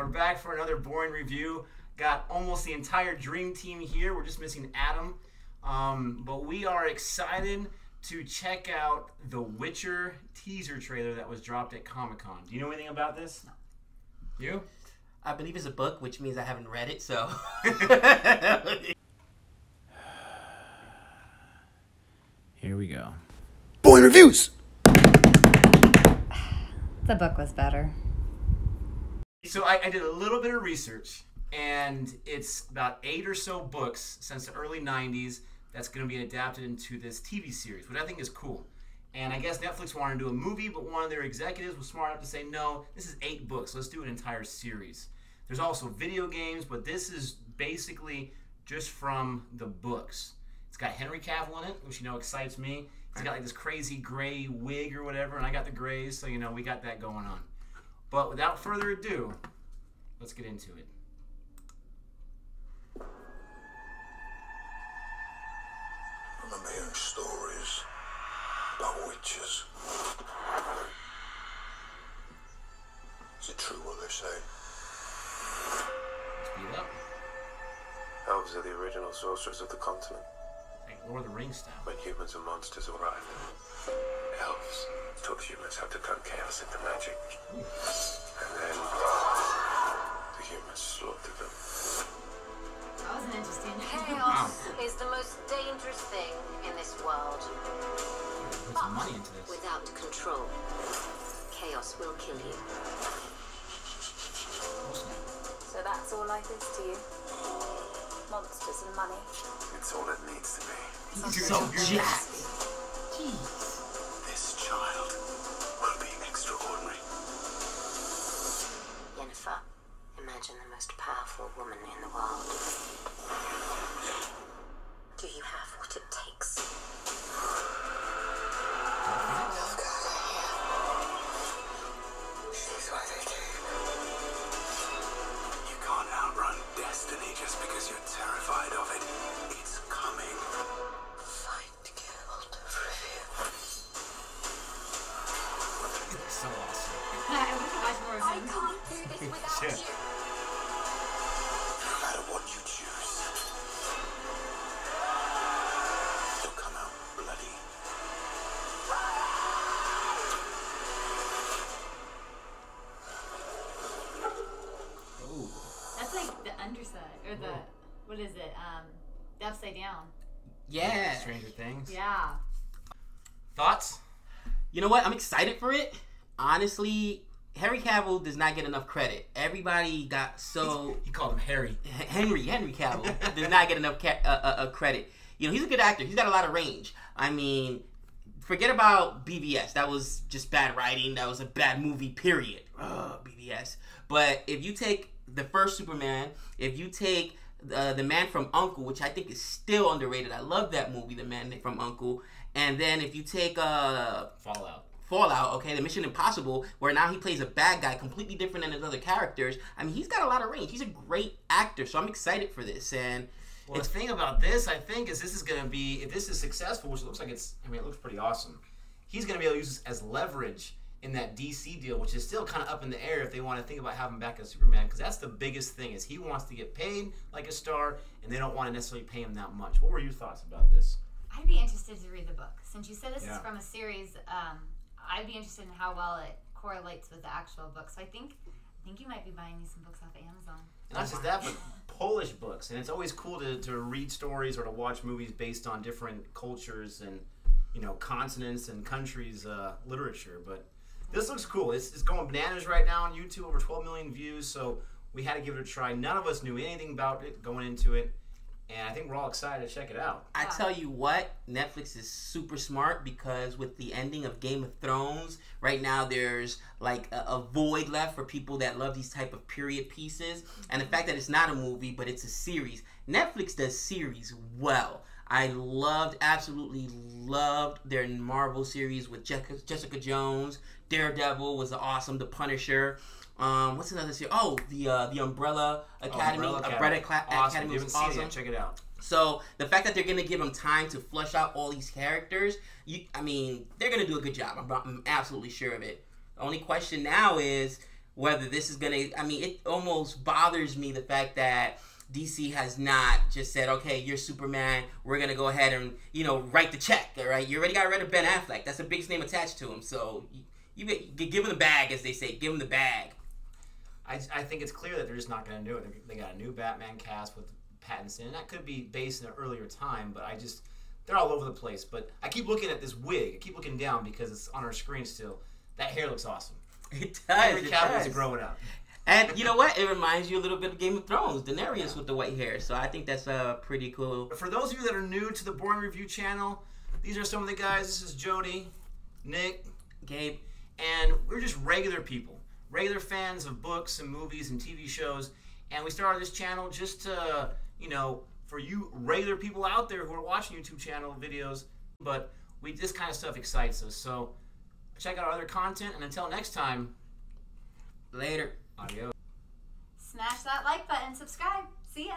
we're back for another boring review. Got almost the entire dream team here. We're just missing Adam. Um, but we are excited to check out the Witcher teaser trailer that was dropped at Comic Con. Do you know anything about this? No. You? I believe it's a book, which means I haven't read it, so. Here we go. Boring reviews! The book was better. So I, I did a little bit of research, and it's about eight or so books since the early 90s that's going to be adapted into this TV series, which I think is cool. And I guess Netflix wanted to do a movie, but one of their executives was smart enough to say, no, this is eight books. Let's do an entire series. There's also video games, but this is basically just from the books. It's got Henry Cavill in it, which you know excites me. He's got like this crazy gray wig or whatever, and I got the grays, so you know we got that going on. But without further ado, let's get into it. I remember hearing stories about witches. Is it true what they say? Speed up. Elves are the original sorcerers of the continent. Like Lord of the Rings style. When humans and monsters arrived, elves taught humans how to turn chaos into magic. And then the humans slaughtered them. That was an interesting. Chaos is the most dangerous thing in this world. Put some money into this. Without control, chaos will kill you. So that's all life is to you? Monsters and money. It's all it needs to be. so jacked. Without Shit. you. No matter what you choose, you'll come out bloody. That's like the underside, or the, what is it? Um, the upside down. Yeah. Stranger Things. Yeah. Thoughts? You know what? I'm excited for it. Honestly, Henry Cavill does not get enough credit. Everybody got so He called him Harry. Henry Henry Cavill does not get enough ca- uh, uh, uh, credit. You know, he's a good actor. He's got a lot of range. I mean, forget about BVS. That was just bad writing. That was a bad movie. Period. Ugh, BVS. But if you take the first Superman, if you take uh, the Man from Uncle, which I think is still underrated. I love that movie, The Man from Uncle. And then if you take uh, Fallout. Fallout, okay, the Mission Impossible, where now he plays a bad guy, completely different than his other characters. I mean, he's got a lot of range. He's a great actor, so I'm excited for this. And Well, the thing about this, I think, is this is going to be if this is successful, which it looks like it's. I mean, it looks pretty awesome. He's going to be able to use this as leverage in that DC deal, which is still kind of up in the air if they want to think about having him back as Superman, because that's the biggest thing is he wants to get paid like a star, and they don't want to necessarily pay him that much. What were your thoughts about this? I'd be interested to read the book. Since you said this Yeah. is from a series, um, I'd be interested in how well it correlates with the actual book. So I think, I think you might be buying me some books off Amazon. And not just that, but Polish books, and it's always cool to, to read stories or to watch movies based on different cultures and you know continents and countries' uh, literature. But this looks cool. It's, it's going bananas right now on YouTube, over 12 million views. So we had to give it a try. None of us knew anything about it going into it, and I think we're all excited to check it out. I tell you what, Netflix is super smart because with the ending of Game of Thrones, right now there's like a, a void left for people that love these type of period pieces. And the fact that it's not a movie, but it's a series. Netflix does series well. I loved, absolutely loved their Marvel series with Jessica, Jessica Jones. Daredevil was awesome. The Punisher. Um, what's another series? Oh, the uh, the Umbrella Academy. Umbrella Umbrella, Awesome. Academy If you was it awesome. check it out. So the fact that they're gonna give them time to flush out all these characters, you, I mean, they're gonna do a good job. I'm, I'm absolutely sure of it. The only question now is, whether this is gonna. I mean, it almost bothers me the fact that DC has not just said, okay, you're Superman. We're gonna go ahead and you know write the check. All right, you already got rid of Ben Affleck. That's the biggest name attached to him. So you, you, get- you give him the bag, as they say. Give him the bag. I, I think it's clear that they're just not going to do it. They got a new Batman cast with Pattinson, and that could be based in an earlier time, but I just they're all over the place. But I keep looking at this wig. I keep looking down because it's on our screen still. That hair looks awesome. It does. Henry it Cavill is growing up. And you know what? It reminds you a little bit of Game of Thrones, Daenerys with the white hair. So I think that's uh, pretty cool. For those of you that are new to the Boring Review channel, these are some of the guys. This is Jody, Nick, Gabe, and we're just regular people, regular fans of books and movies and TV shows. And we started this channel just to, you know, for you regular people out there who are watching YouTube channel videos. But we this kind of stuff excites us. So check out our other content. And until next time, later. adios. Smash that like button, subscribe. See ya.